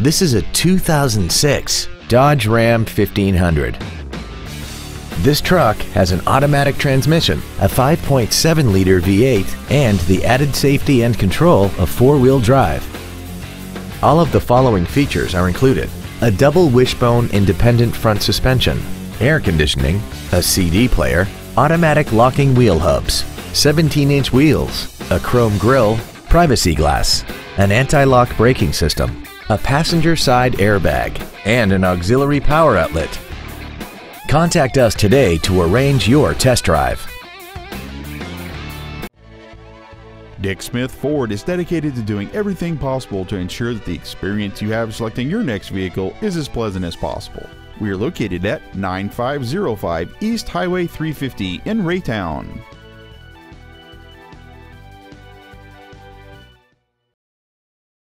This is a 2006 Dodge Ram 1500. This truck has an automatic transmission, a 5.7-liter V8, and the added safety and control of four-wheel drive. All of the following features are included. A double wishbone independent front suspension, air conditioning, a CD player, automatic locking wheel hubs, 17-inch wheels, a chrome grille, privacy glass, an anti-lock braking system, a passenger side airbag, and an auxiliary power outlet. Contact us today to arrange your test drive. Dick Smith Ford is dedicated to doing everything possible to ensure that the experience you have selecting your next vehicle is as pleasant as possible. We are located at 9505 East Highway 350 in Raytown.